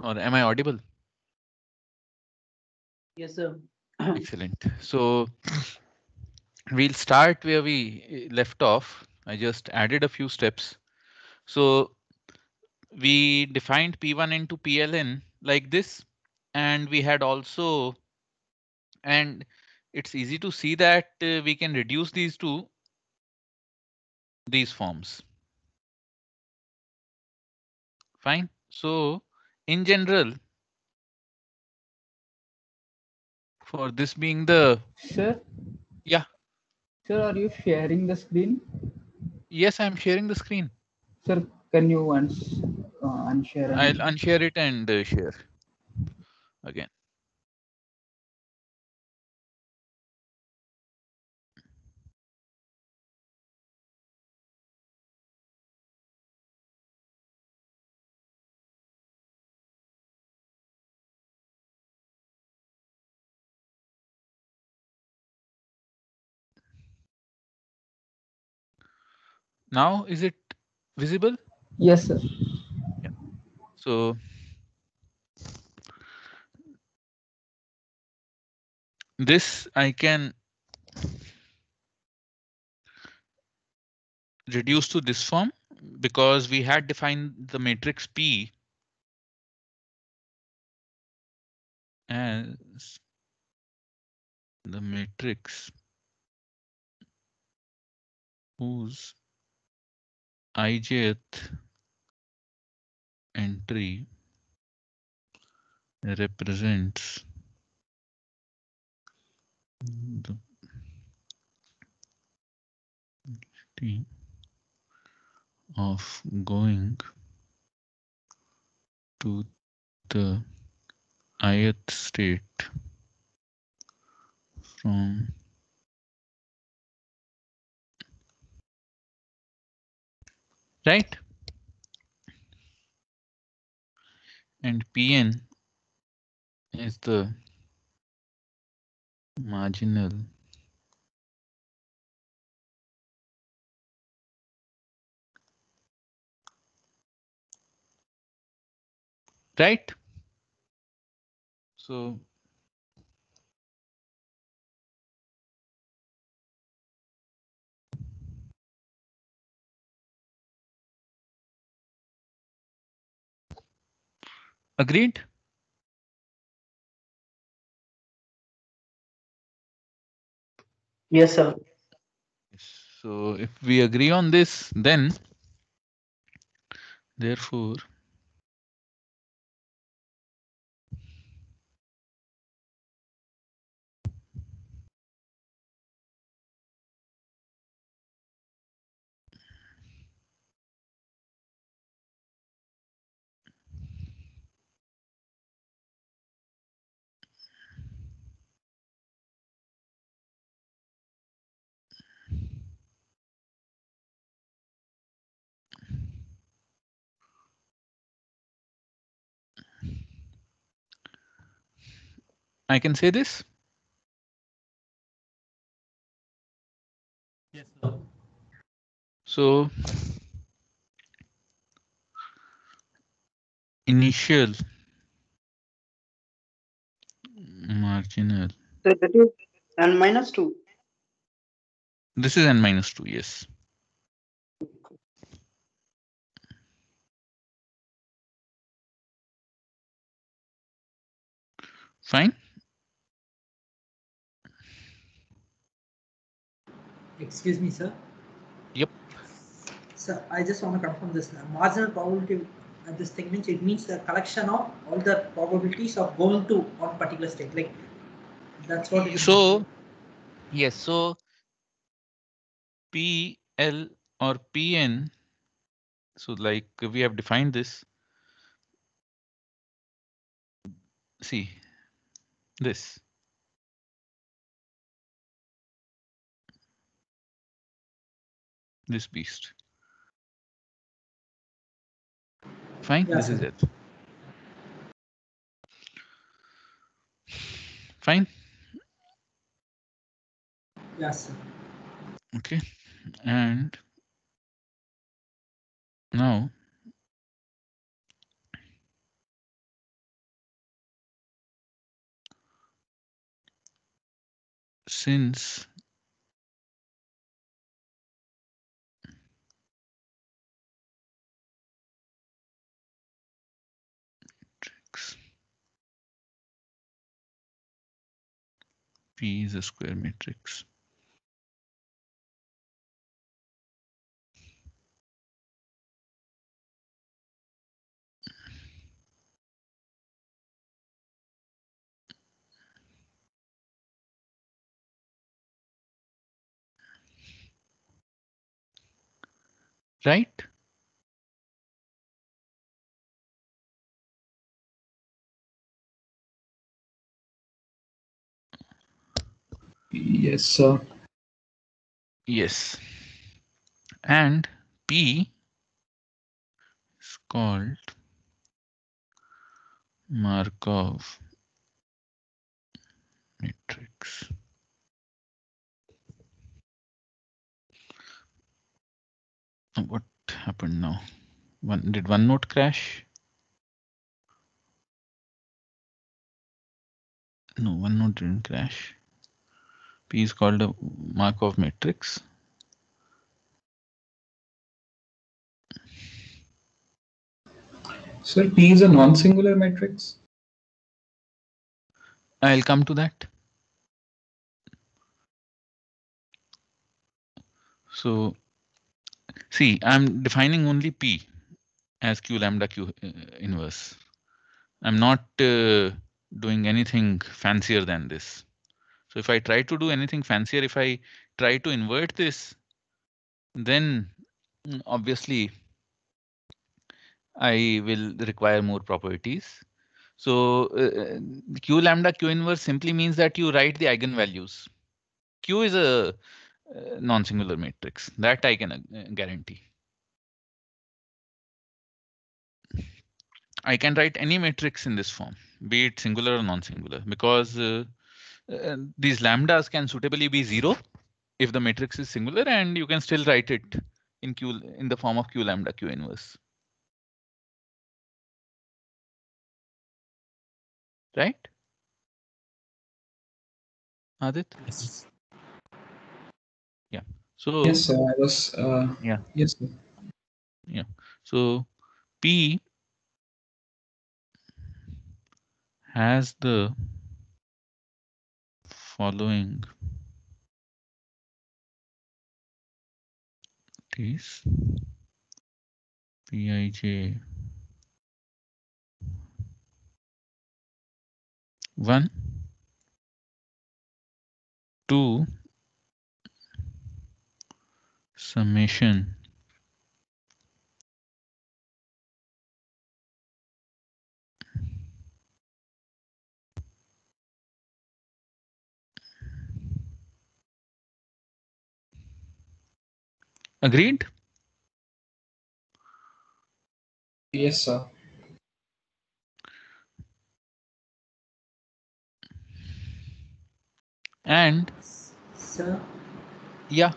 Or am I audible? Yes, sir. Excellent. So we'll start where we eh, left off. I just added a few steps. So we defined P1 into PLN like this, and we had also, and it's easy to see that uh, we can reduce these to these forms. Fine. So in general, for this being the, Sir? Yeah. Sir, are you sharing the screen? yes, I'm sharing the screen. Sir, can you uns uh, unshare? and- I'll unshare it and uh, share again. Now is it visible? Yes, sir. So this I can reduce to this form because we had defined the matrix P as the matrix whose ijth entry represents the of going to the ith state from right? And pn is the marginal. Right? So agreed Yes, sir. So if we agree on this, then therefore I can say this. Yes, sir. So initial marginal. So that is n minus two. This is n minus two. Yes. Fine. Excuse me, sir. Yep. Sir, I just want to confirm this. now. Marginal probability uh, this thing means it means the collection of all the probabilities of going to one particular state. Like that's what it. So yes. So PL or PN. So like we have defined this. See this. this beast. Fine, yeah. this is it. Fine? Yes. Okay, and now since P is a square matrix. Right? Yes, sir. Yes. And P is called Markov matrix. What happened now? One did one node crash? No, one node didn't crash. P is called a Markov matrix. Sir, P is a non-singular matrix. I'll come to that. So, see, I'm defining only P as Q lambda Q uh, inverse. I'm not uh, doing anything fancier than this. So if I try to do anything fancier, if I try to invert this, then mm, obviously I will require more properties. So uh, Q lambda Q inverse simply means that you write the eigenvalues. Q is a uh, non-singular matrix that I can uh, guarantee. I can write any matrix in this form, be it singular or non-singular, because uh, these lambdas can suitably be zero if the matrix is singular, and you can still write it in Q in the form of Q lambda Q inverse. Right? Adit? Yes. Yeah. So Yes, sir. I was. Uh, Yeah. Yes, sir. So P has the following is Pij one two summation agreed? Yes, sir. and? Sir, yeah.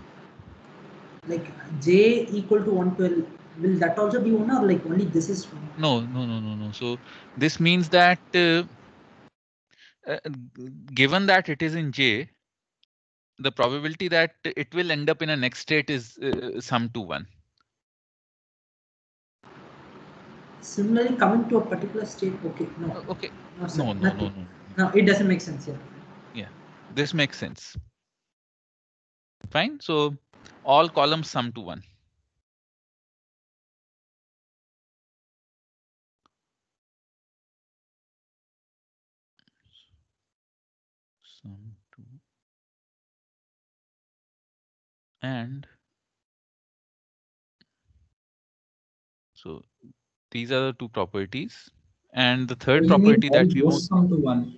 Like j equal to 112, will that also be 1 or like only this is 1? no no no no no. So this means that uh, uh, given that it is in j the probability that it will end up in a next state is uh, sum to 1. Similarly, coming to a particular state, okay, no. Uh, okay, no, sir, no, no, no, no, no. it doesn't make sense here. Yeah. yeah, this makes sense. Fine, so all columns sum to 1. And so these are the two properties and the third property that we want sum to one.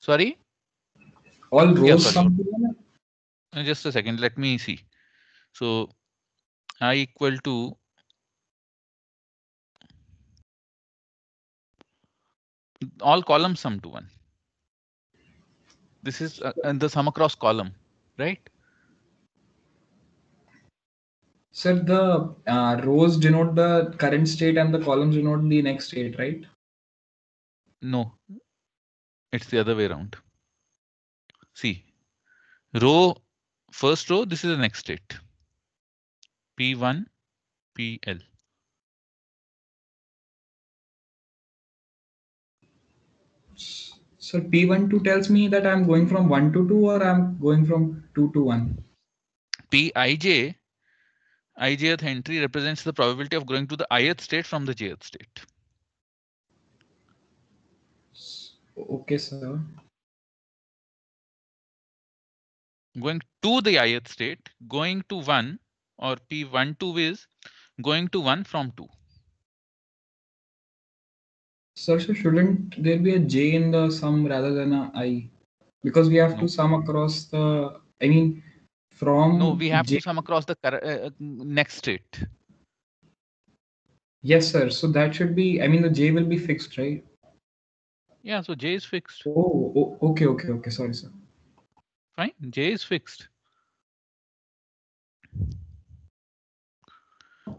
sorry All Yeah, rows sorry. sum to one. Uh, just a second let me see so i equal to all columns sum to one this is uh, the sum across column right Sir, the uh, rows denote the current state and the columns denote the next state, right? no it's the other way around see row, first row, this is the next state. P1, PL. So P12 tells me that I'm going from 1 to 2 or I'm going from 2 to 1. Pij, ijth entry represents the probability of going to the ith state from the jth state. Okay, sir. Going to the ith state, going to 1 or P12 is going to 1 from 2. Sir, so shouldn't there be a J in the sum rather than a I? Because we have No. to sum across the, I mean, from No, we have J. to come across the cor- uh, uh, next state. Yes, sir. So that should be, I mean, the J will be fixed, right? Yeah, so J is fixed. Oh, oh okay, okay, okay. Sorry, sir. Fine, J is fixed.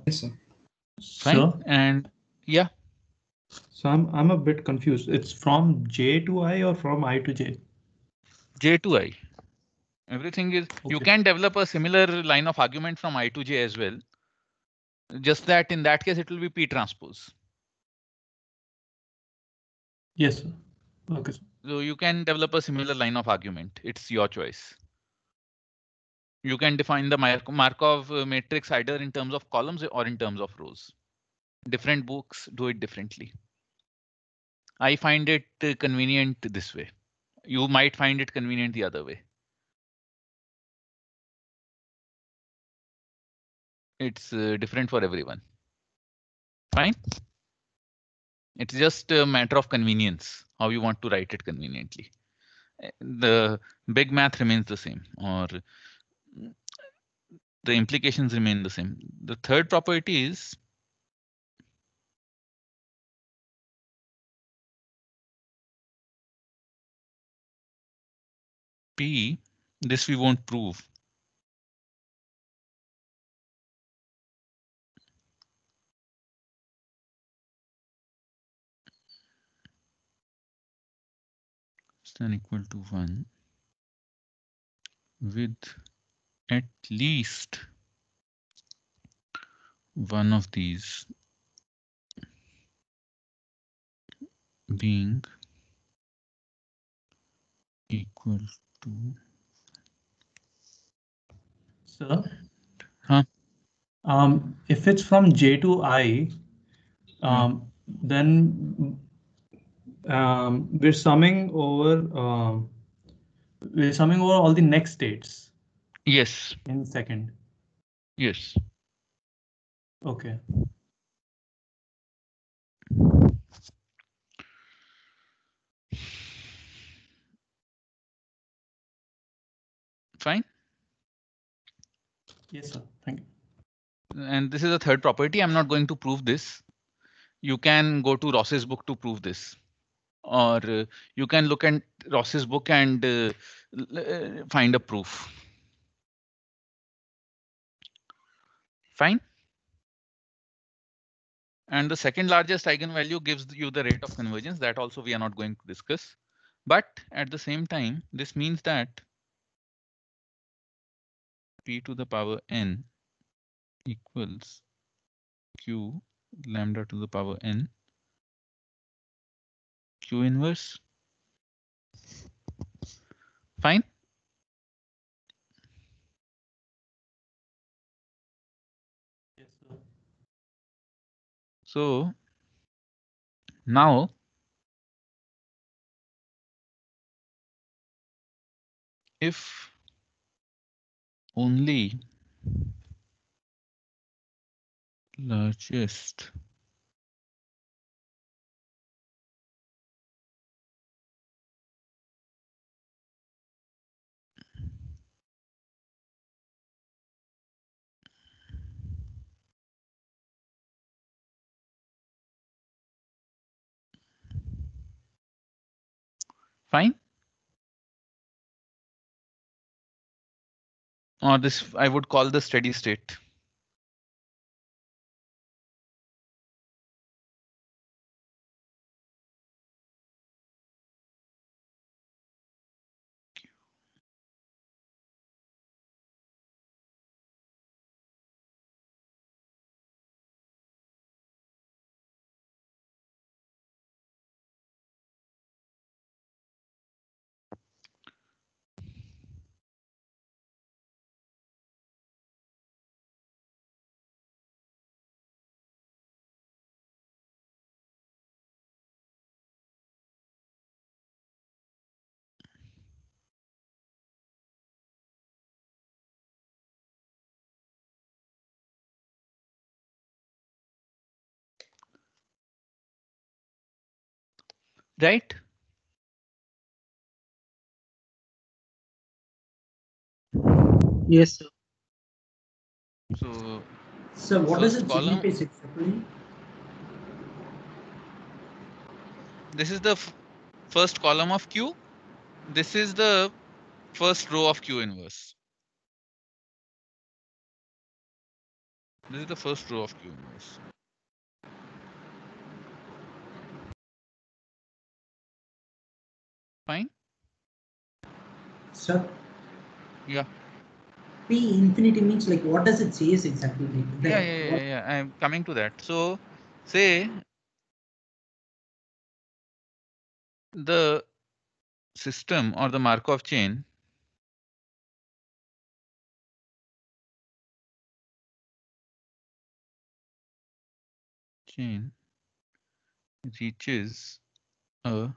Yes, sir. Fine. Sir, And yeah, so I'm I'm a bit confused. It's from J to I or from I to J? J to I. Everything is, you can develop a similar line of argument from I to J as well. Just that in that case, it will be P transpose. Yes, sir. Okay, sir. So you can develop a similar line of argument. It's your choice. You can define the Markov uh, matrix either in terms of columns or in terms of rows. Different books do it differently. I find it uh, convenient this way. You might find it convenient the other way. It's uh, different for everyone. Fine. It's just a matter of convenience, how you want to write it conveniently. Uh, The big math remains the same or the implications remain the same. The third property is P, this we won't prove. Than equal to one with at least one of these being equal to Sir? Huh? Um, if it's from J to I, um, then um, we're summing over um, we're summing over all the next states yes, in second. yes. Okay. Fine. Yes, sir. Thank you. And this is a third property. I'm not going to prove this. You can go to Ross's book to prove this. Or uh, you can look at Ross's book and uh, uh, find a proof. Fine. And the second largest eigenvalue gives you the rate of convergence. That also we are not going to discuss. But at the same time, this means that p to the power n equals q lambda to the power n q inverse. Fine. Yes, sir. So now if only largest fine. Or this I would call the steady state right? Yes, sir. So So what does it column. signify exactly? this is the f- first column of Q. This is the first row of Q inverse. This is the first row of Q inverse. Fine. Sir? Yeah. P infinity means like what does it say is exactly like Yeah, yeah, yeah, yeah. I'm coming to that. So say the system or the Markov chain chain reaches a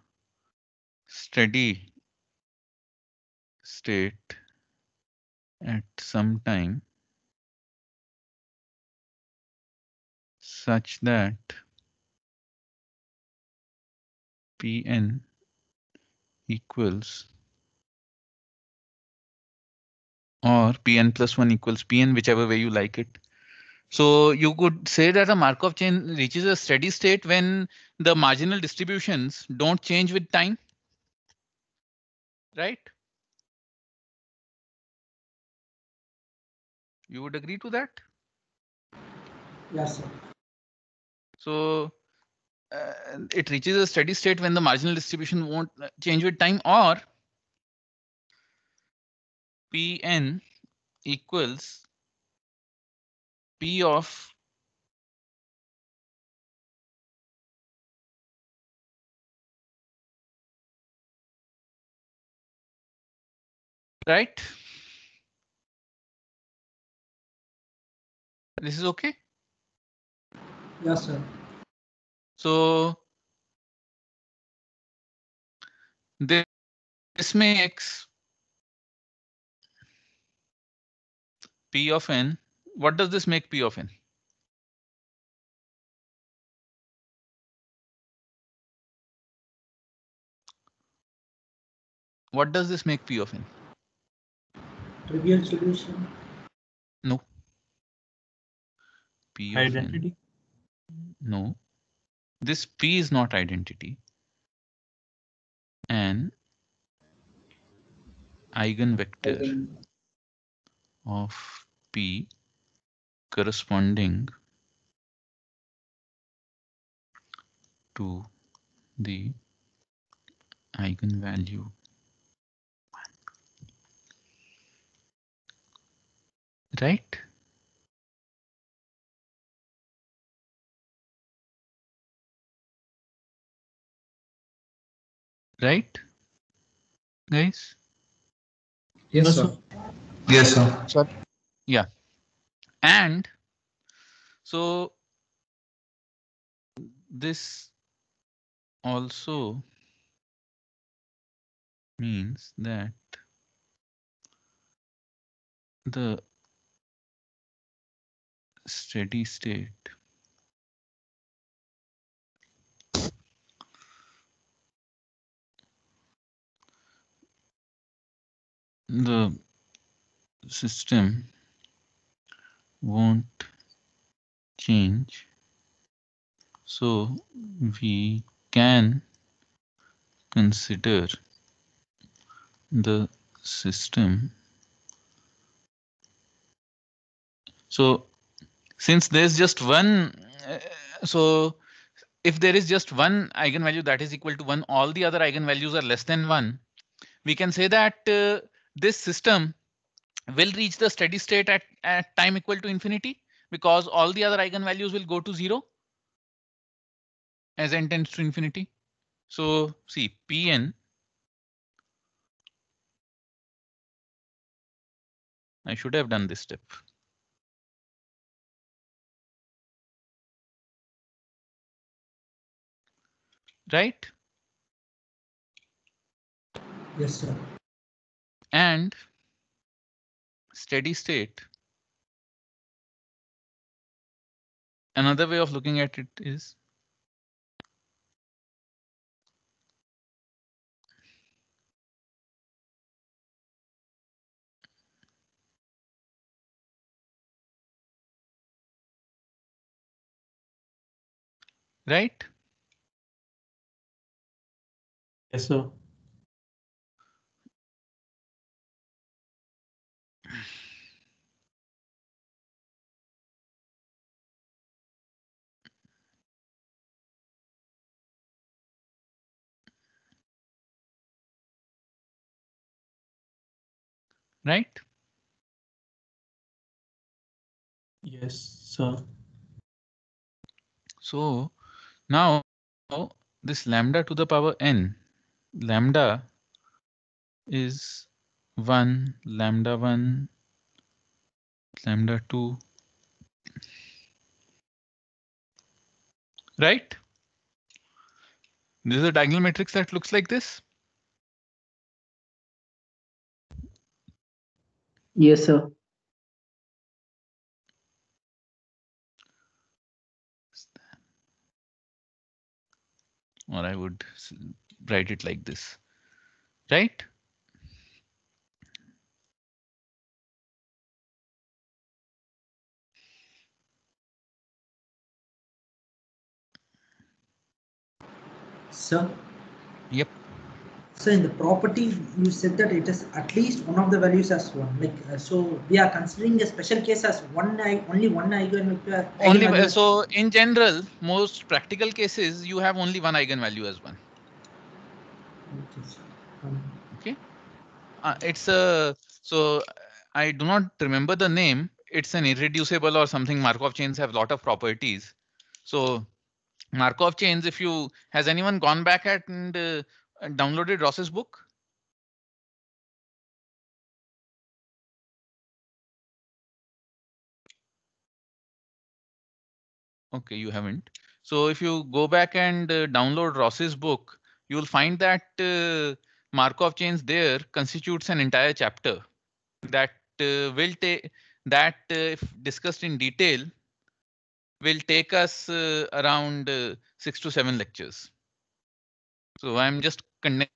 steady state at some time such that Pn equals or Pn plus 1 equals Pn, whichever way you like it. So you could say that a Markov chain reaches a steady state when the marginal distributions don't change with time. Right? You would agree to that? Yes, sir. So uh, it reaches a steady state when the marginal distribution won't uh, change with time or Pn equals P of right? This is okay. Yes, sir. So this, this makes P of n. What does this make P of n? What does this make P of n? Trivial solution. No. P of n. Identity. No. This P is not identity. An eigenvector of P corresponding to the eigenvalue right right guys Yes, Yes, sir. sir. Yes, sir. Yeah. And so this also means that the steady state. The system won't change so we can consider the system. So since there's just one uh, so if there is just one eigenvalue that is equal to one all the other eigenvalues are less than one we can say that uh, this system will reach the steady state at, at time equal to infinity because all the other eigenvalues will go to zero as n tends to infinity. So see Pn I should have done this step. right? Yes, sir. And steady state. Another way of looking at it is right? Yes, sir. Right? Yes, sir. So now this lambda to the power n, lambda is 1, lambda 1, lambda 2, right? This is a diagonal matrix that looks like this. Yes, sir. Or I would write it like this, right? Sir, Yep. so in the property, you said that it is at least one of the values as one. Like uh, so, we are considering a special case as one only one eigenvector. Only eigenvalue. so in general, most practical cases, you have only one eigenvalue as one. Okay. Uh, it's a so I do not remember the name. It's an irreducible or something. Markov chains have a lot of properties. So Markov chains, if you has anyone gone back at and uh, downloaded Ross's book? Okay, you haven't. So if you go back and uh, download Ross's book, you will find that uh, Markov chains there constitutes an entire chapter that uh, will take that uh, if discussed in detail will take us uh, around uh, six to seven lectures. So I'm just connect.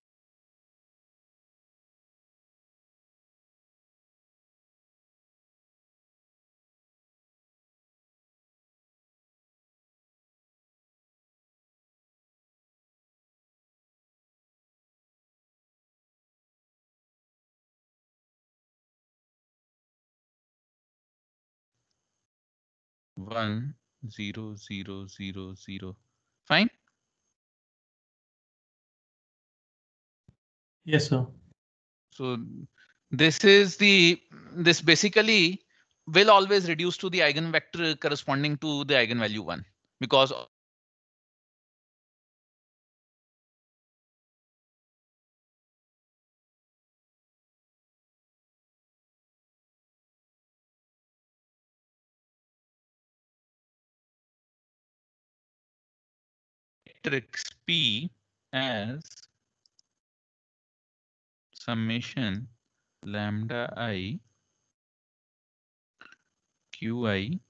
One zero zero zero zero. Fine. Yes, sir. So this is the this basically will always reduce to the eigenvector corresponding to the eigenvalue one because matrix P as summation lambda i qi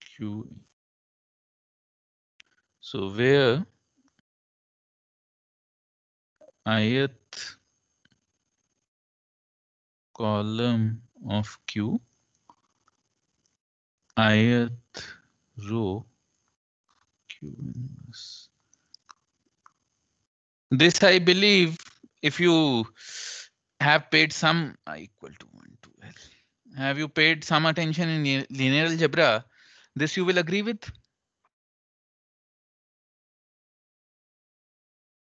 q. So where ith column of q ith row q inverse. This I believe if you have paid some i equal to 1 to l. Have you paid some attention in linear algebra? This you will agree with?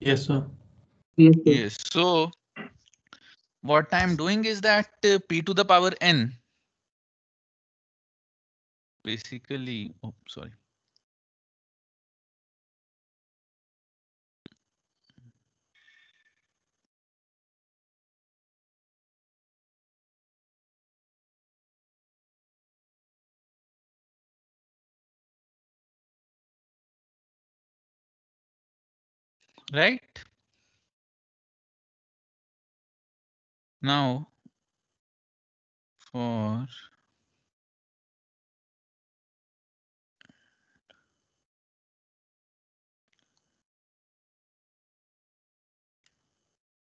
Yes, sir. Yes, sir. Yes. So what I'm doing is that uh, p to the power n basically, oh, sorry. Right? Now for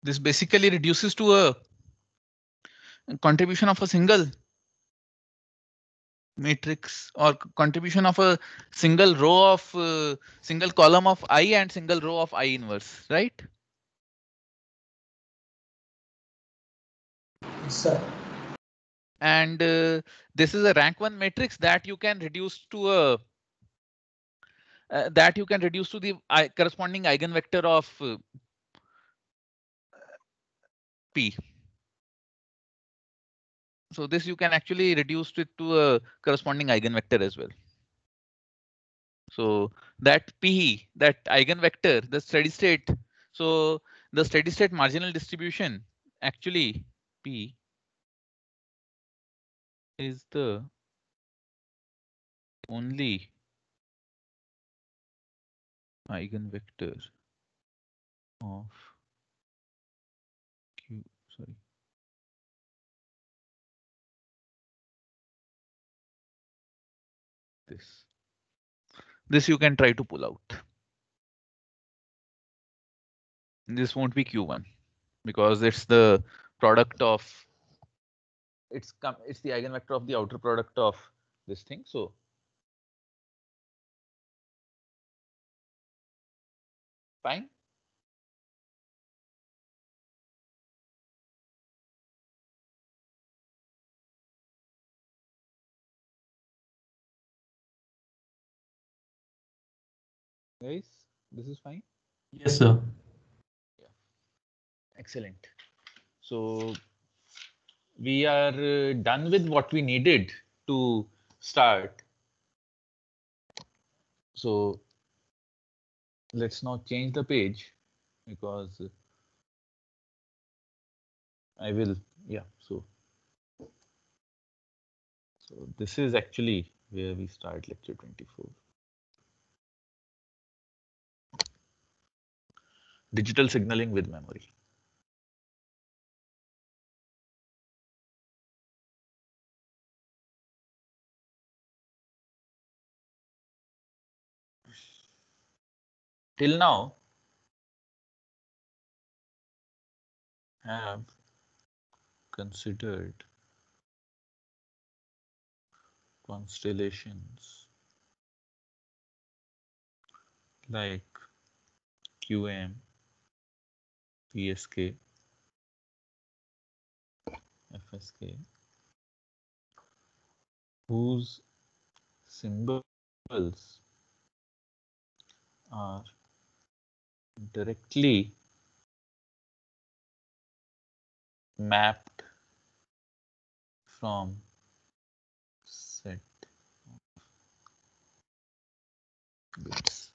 this basically reduces to a contribution of a single matrix or contribution of a single row of uh, single column of i and single row of i inverse, right? Yes, sir. And uh, this is a rank one matrix that you can reduce to a uh, that you can reduce to the I, corresponding eigenvector of uh, p. So this you can actually reduce it to a corresponding eigenvector as well. So that p, that eigenvector, the steady state. So the steady state marginal distribution actually p is the only eigenvector of q sorry this this you can try to pull out. This won't be q1 because it's the product of it's come it's the eigenvector of the outer product of this thing. So fine guys this is fine? Yes, sir. Yeah. excellent. So we are uh, done with what we needed to start. So let's now change the page because I will yeah so. So this is actually where we start lecture 24 digital signaling with memory. Till now have considered constellations like QAM, PSK, FSK, whose symbols are directly mapped from set bits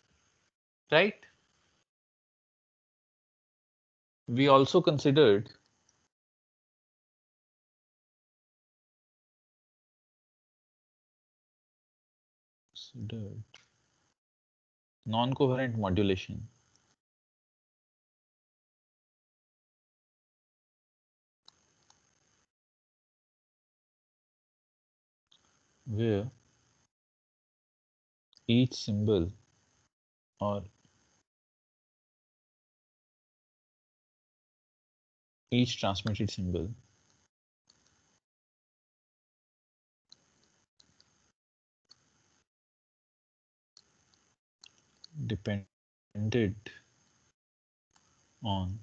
right we also considered non-coherent modulation. Where each symbol or each transmitted symbol. Depended on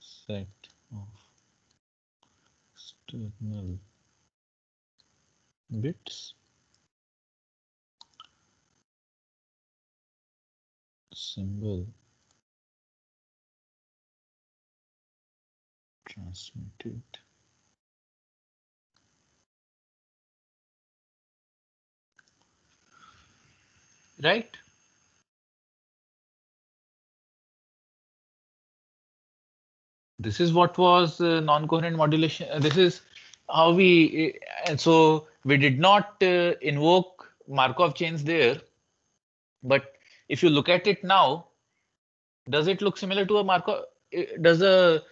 set of external bits symbol transmitted right? This is what was uh, non-coherent modulation uh, this is how we uh, and so we did not uh, invoke markov chains there but if you look at it now does it look similar to a markov uh, does a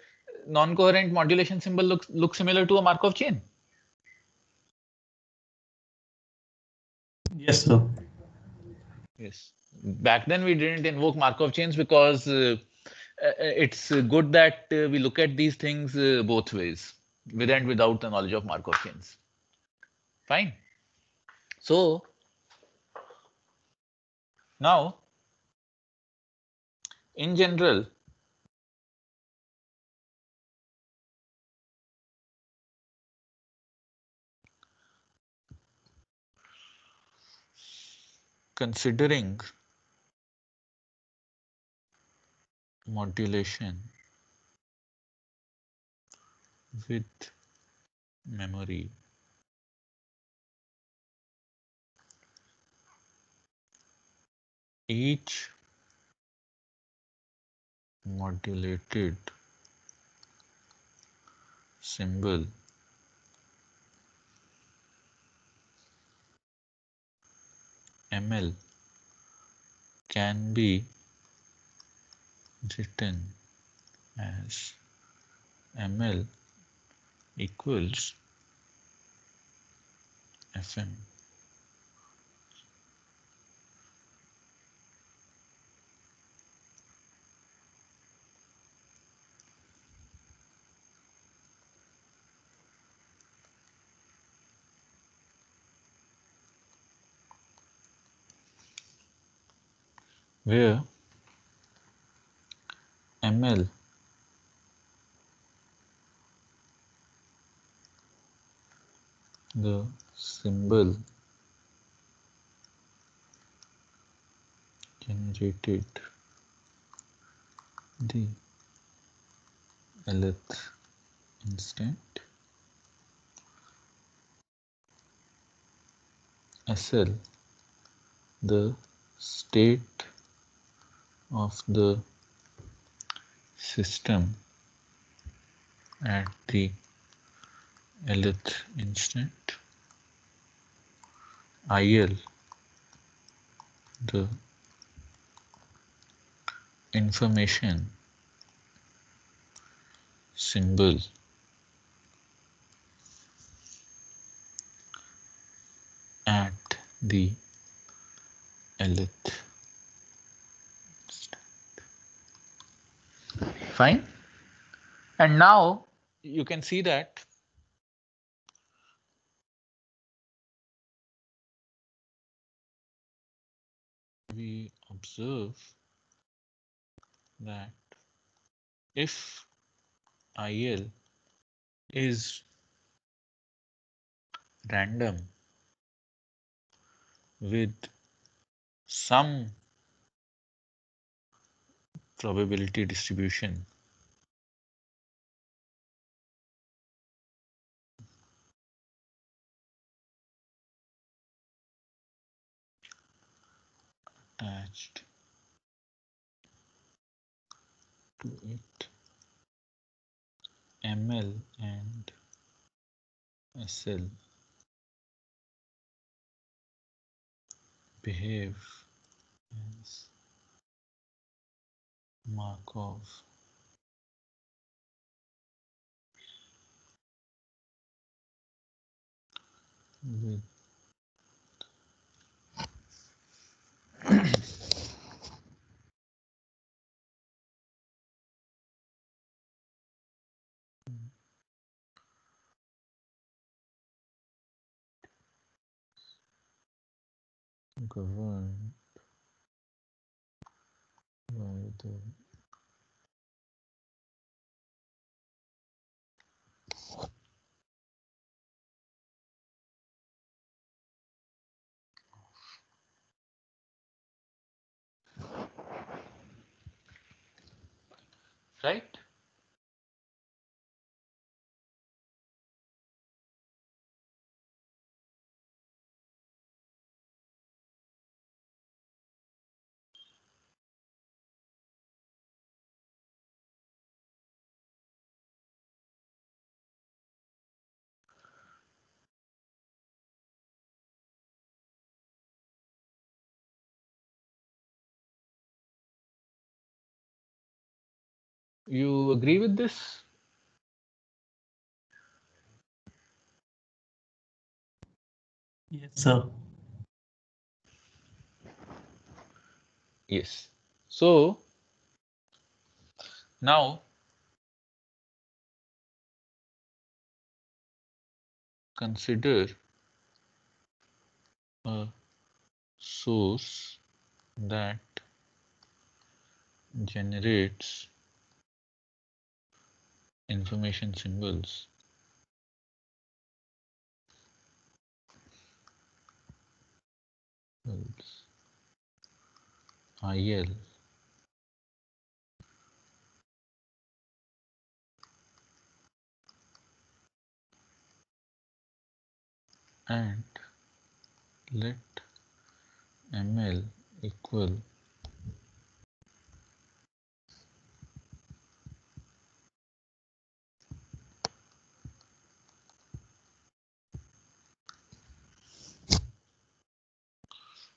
non-coherent modulation symbol look look similar to a markov chain Yes, sir. Yes. Back then we didn't invoke Markov chains because uh, uh, it's uh, good that uh, we look at these things uh, both ways, with and without the knowledge of Markov chains. Fine. So now, in general, considering modulation with memory each modulated symbol. Ml can be written as ml equals fm where ml the symbol. Generated. The lth instant. SL the state of the system at the lth instant. IL the information symbol. At the lth fine. And now you can see that we observe that if IL is random with some probability distribution. Attached to it ml and sl behave as Markov with the right you agree with this Yes, sir. yes so Now consider a source that generates information symbols. IL and let ml equal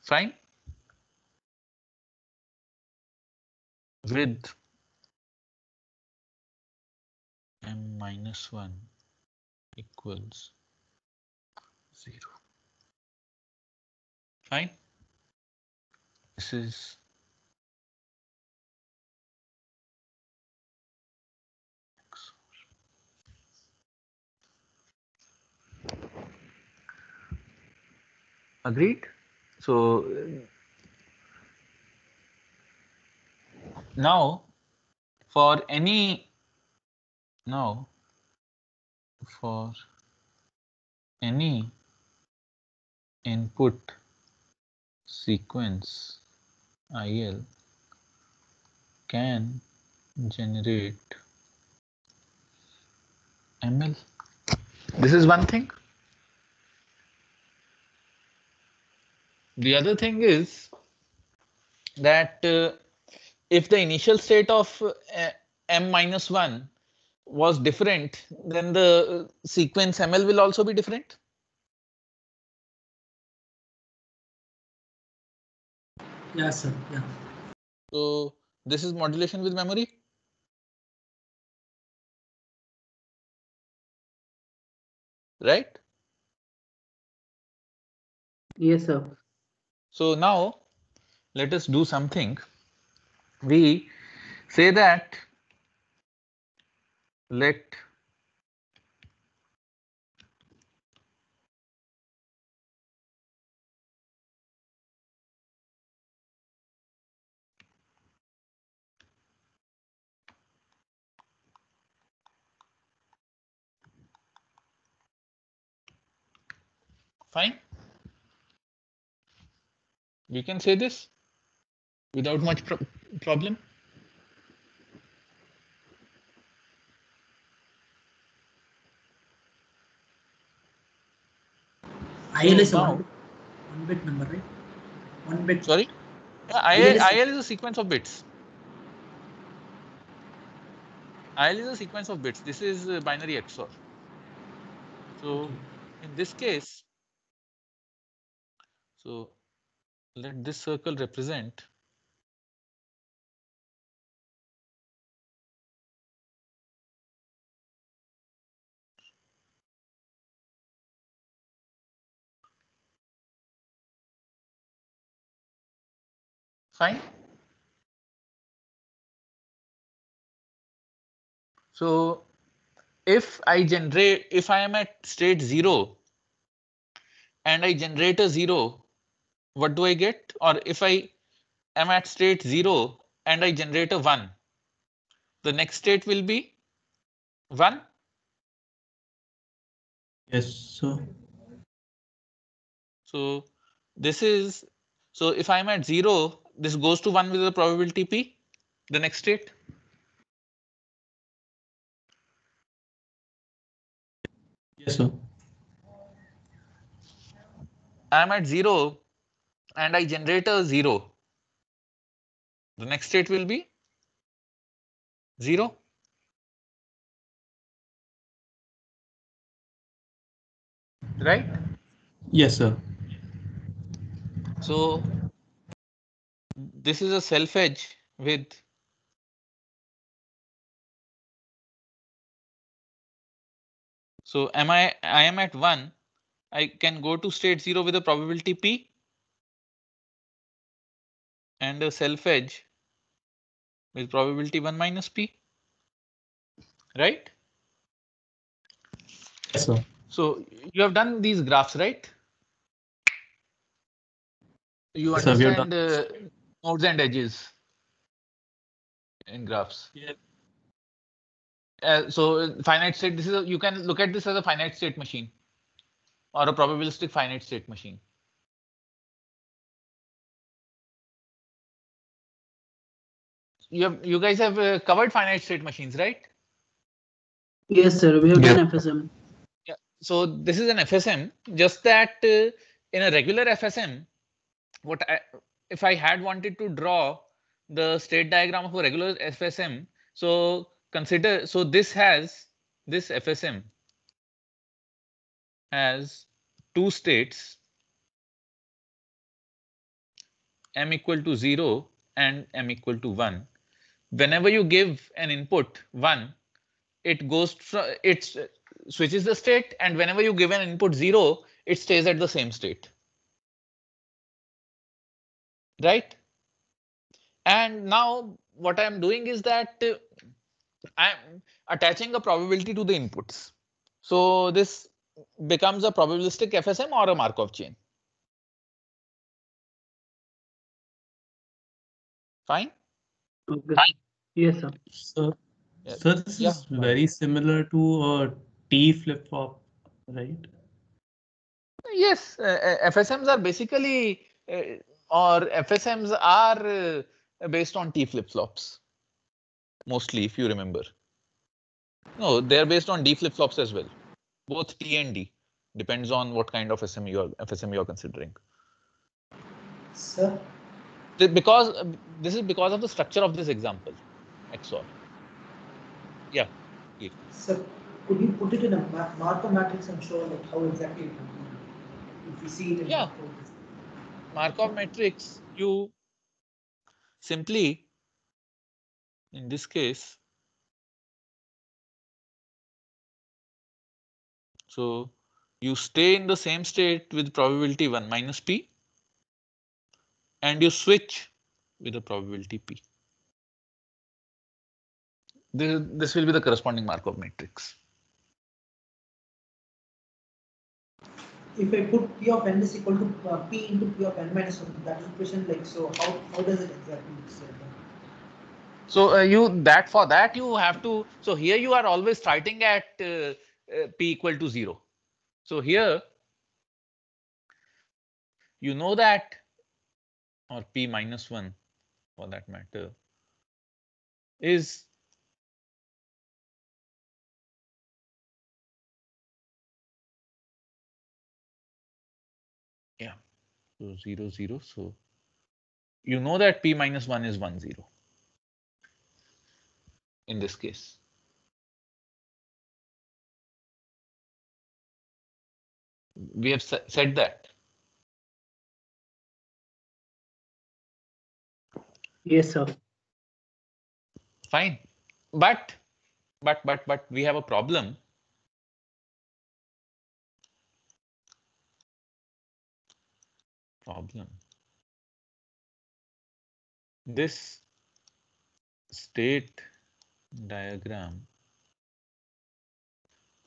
fine. With m minus 1 equals 0 fine. This is agreed so now for any now for any input sequence IL can generate ML. This is one thing. The other thing is that uh, if the initial state of uh, m minus 1 was different, then the uh, sequence ML will also be different. Yes, sir. Yeah. So this is modulation with memory. Right? Yes, sir. So now let us do something. We say that let fine. We can say this without much pro problem. IL is a now- one, one bit number, right? One bit. Sorry? Yeah, IL IL, is- IL is a sequence of bits. IL is a sequence of bits. This is uh, binary XOR. So in this case, so let this circle represent fine. So if I generate, if I am at state zero and I generate a zero, what do I get? Or if I am at state zero and I generate a one, the next state will be one. Yes, sir. So this is, so if I'm at zero, this goes to one with the probability P, the next state. Yes, sir. I'm at zero and I generate a zero. The next state will be zero. Right? Yes, sir. So this is a self edge with so am I I am at one I can go to state zero with a probability p and a self edge with probability 1 minus p. right? Yes, sir. So you have done these graphs, right? You Yes, sir, we understand uh, nodes and edges in graphs. Yeah. Uh, so finite state, this is a, you can look at this as a finite state machine or a probabilistic finite state machine. You have you guys have uh, covered finite state machines, right? Yes, sir. We have Yeah. done FSM. Yeah. So this is an FSM, just that uh, in a regular FSM, what I, if I had wanted to draw the state diagram of a regular FSM, so consider, so this has, this FSM has two states, m equal to 0 and m equal to 1. Whenever you give an input 1, it goes it's switches the state and whenever you give an input 0, it stays at the same state. Right? And now what I'm doing is that uh, I'm attaching a probability to the inputs. So this becomes a probabilistic FSM or a Markov chain. Fine? Okay. Yes, sir. Sir, Yeah. sir, this Yeah. is very similar to a T flip flop, right? Yes, uh, uh, FSMs are basically, uh, or FSMs are uh, based on T flip flops. Mostly, if you remember. No, they're based on D flip flops as well. Both T and D. Depends on what kind of SM you're, FSM you're considering. Sir, Th- Because uh, this is because of the structure of this example, XOR. Yeah. sir, could you put it in a ma- Markov matrix and show like how exactly it would? If you see it in Yeah. Markov. Markov matrix, you simply, in this case, so you stay in the same state with probability 1 minus p and you switch with the probability p. This, this will be the corresponding Markov matrix. If I put P of n is equal to uh, P into P of n minus 1, that equation like, so how, how does it exactly say that? So uh, you that for that you have to. So here you are always starting at uh, uh, p equal to zero. So here you know that or p minus one for that matter is yeah so zero zero so you know that p minus one is one zero in this case. We have sa- said that. Yes, sir. Fine. But, but, but, but we have a problem. Problem. This state diagram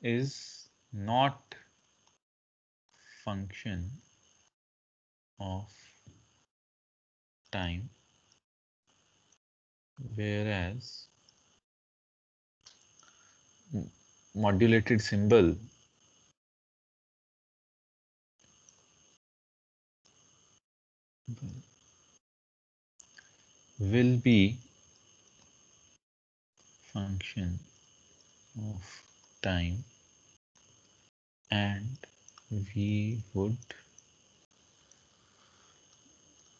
is not function of time whereas modulated symbol will be function of time and we would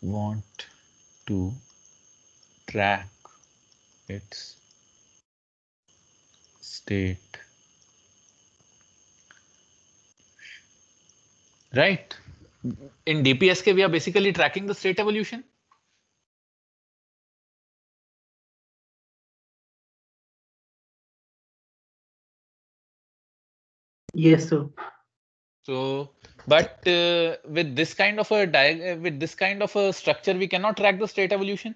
want to track its state right in dpsk we are basically tracking the state evolution Yes, sir. So, but uh, with this kind of a with this kind of a structure, we cannot track the state evolution.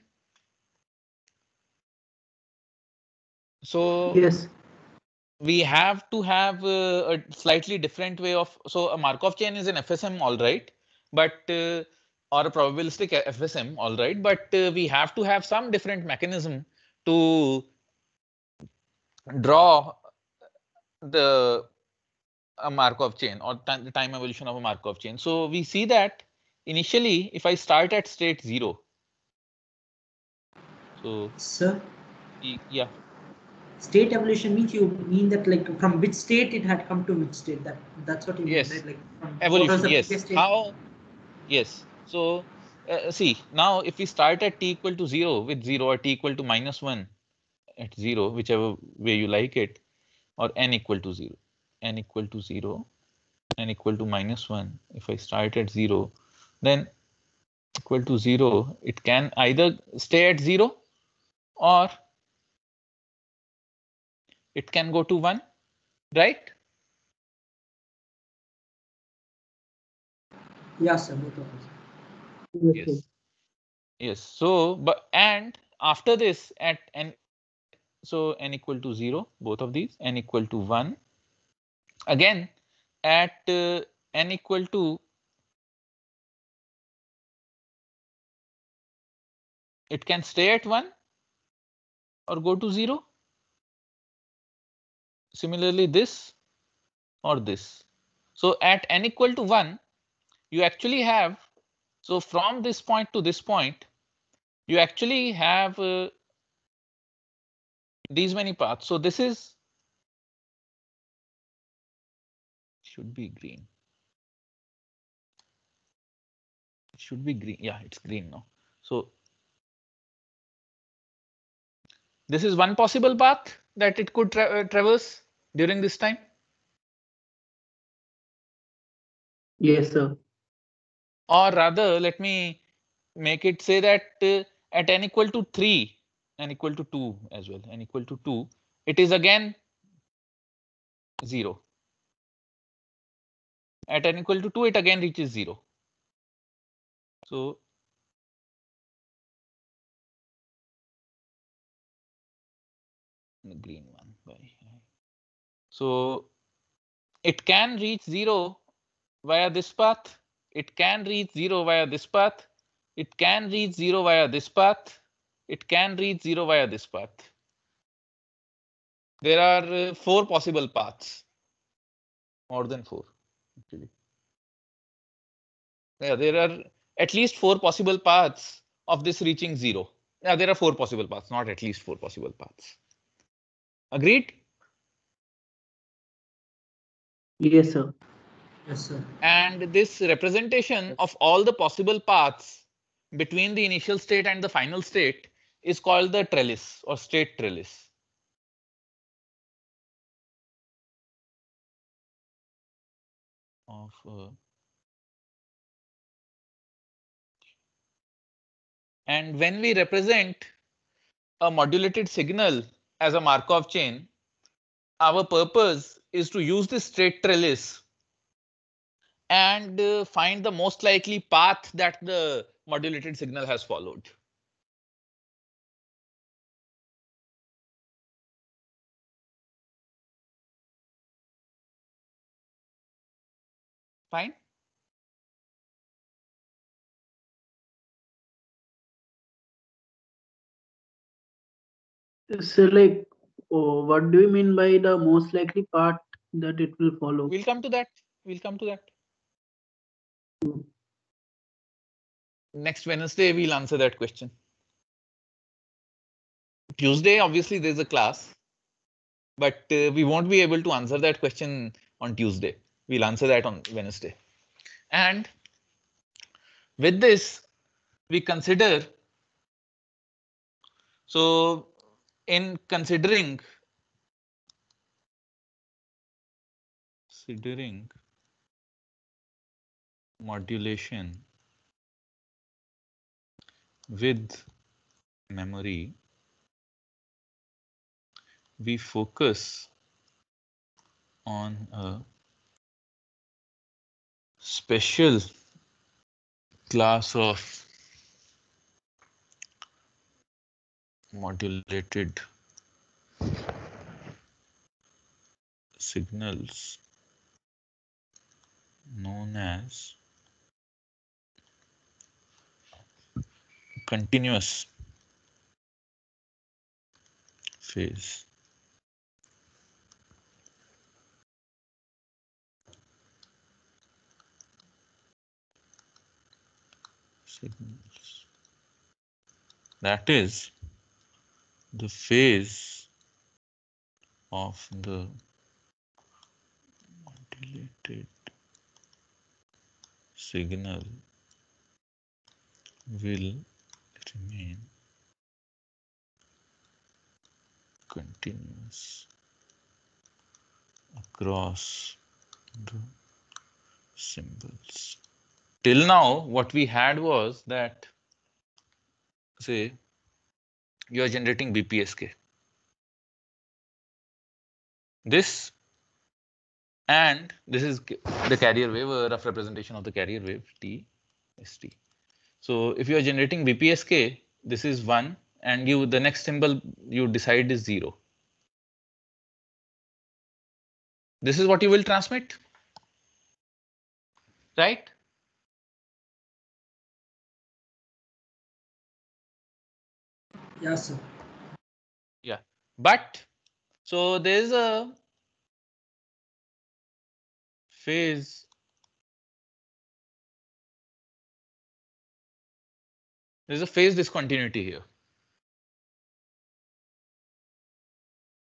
So, Yes. we have to have uh, a slightly different way of so a Markov chain is an FSM all right, but uh, or a probabilistic FSM all right, but uh, we have to have some different mechanism to draw the a Markov chain or the time evolution of a Markov chain. So we see that initially if I start at state zero. So Sir, yeah, state evolution means you mean that like from which state it had come to which state. That that's what you Yes. mean, right? Like from evolution yes state? how yes so uh, see now if we start at t equal to 0 with 0 or t equal to minus 1 at 0 whichever way you like it or n equal to 0 n equal to 0 n equal to minus 1 if i start at 0 then equal to 0 it can either stay at 0 or it can go to 1 right Yeah, sir. Both of. Yes, yes yes so but and after this at n so n equal to 0 both of these n equal to 1 again at uh, n equal to it can stay at 1 or go to 0 similarly this or this. So at n equal to 1 you actually have so from this point to this point you actually have uh, these many paths. So this is should be green. It should be green. Yeah it's green now. So this is one possible path that it could tra uh, traverse during this time? Yes, sir. or rather let me make it say that uh, at n equal to 3 n equal to 2 as well n equal to 2 it is again 0 at n equal to 2 it again reaches 0 so the green so it can reach 0 via this path. It can reach 0 via this path. It can reach 0 via this path. It can reach 0 via this path. There are uh, four possible paths. More than four actually. Yeah there are at least four possible paths of this reaching 0 yeah there are four possible paths not at least four possible paths. Agreed Yes, sir. Yes, sir. And this representation of all the possible paths between the initial state and the final state is called the trellis or state trellis. Of uh, and when we represent a modulated signal as a Markov chain, our purpose is to use this state trellis and uh, find the most likely path that the modulated signal has followed. Fine. So, like, oh, what do you mean by the most likely part that it will follow? We'll come to that. We'll come to that. Next Wednesday, we'll answer that question. Tuesday, obviously, there's a class, but uh, we won't be able to answer that question on Tuesday. We'll answer that on Wednesday. And with this, we consider so in considering considering modulation with memory we focus on a special class of modulated signals known as continuous phase. Signals. That is the phase of the modulated signal will remain continuous across the symbols. Till now, what we had was that, say, you are generating BPSK. This and this is the carrier wave, a rough representation of the carrier wave T S T. So if you are generating BPSK, this is one, and you the next symbol you decide is zero. This is what you will transmit, right? Yes, sir. Yeah, but so there's a phase. There's a phase discontinuity here.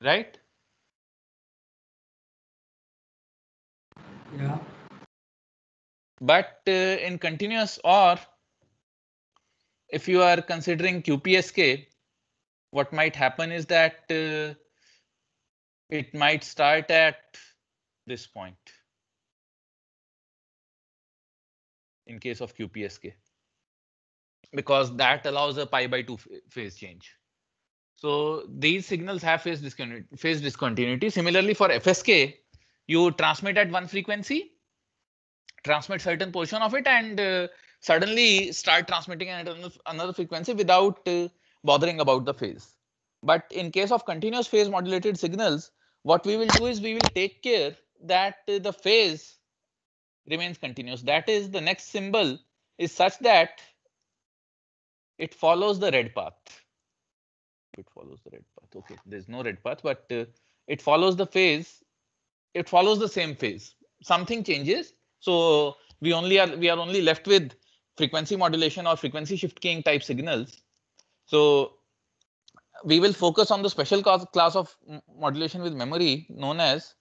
Right? Yeah. But uh, in continuous or if you are considering QPSK, what might happen is that uh, it might start at this point in case of QPSK because that allows a pi by 2 phase change. So these signals have phase discontinuity, phase discontinuity. Similarly for FSK, you transmit at one frequency, transmit certain portion of it and uh, suddenly start transmitting at another frequency without uh, bothering about the phase. But in case of continuous phase modulated signals, what we will do is we will take care that uh, the phase remains continuous. That is the next symbol is such that it follows the red path. It follows the red path. Okay, there's no red path, but uh, it follows the phase. It follows the same phase. Something changes. So we only are we are only left with frequency modulation or frequency shift keying type signals. So we will focus on the special class of modulation with memory known as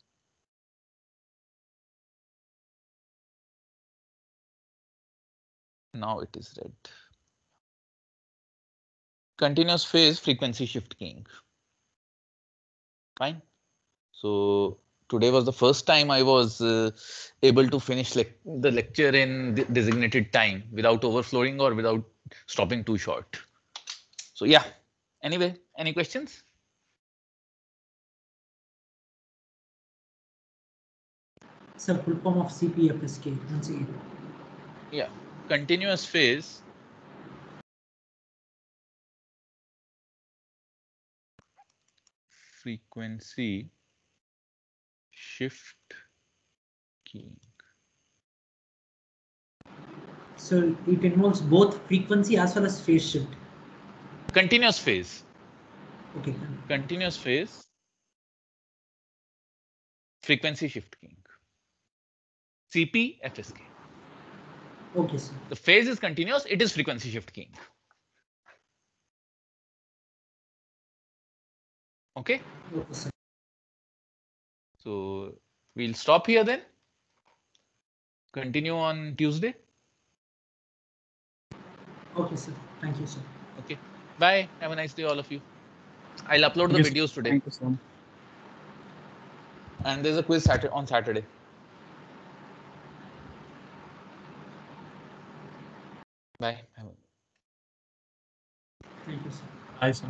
now it is red. Continuous phase frequency shift keying fine. So today was the first time i was uh, able to finish le the lecture in designated time without overflowing or without stopping too short. So yeah. Anyway any questions? Sir, full form of CPFSK once again. yeah continuous phase frequency shift keying. So it involves both frequency as well as phase shift. Continuous phase. Okay. Continuous phase. Frequency shift keying. CP FSK. Okay, sir. The phase is continuous, it is frequency shift keying. Okay. Okay, sir. So we'll stop here then. Continue on Tuesday. Okay, sir. Thank you, sir. Okay. Bye. Have a nice day, all of you. I'll upload the Yes. videos today. Thank you, sir. And there's a quiz Saturday on Saturday. Bye. Thank you, sir. Bye, sir.